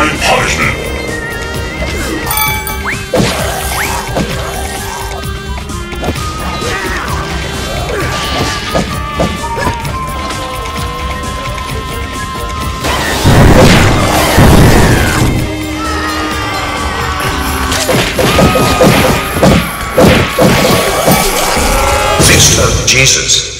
divine punishment. Jesus.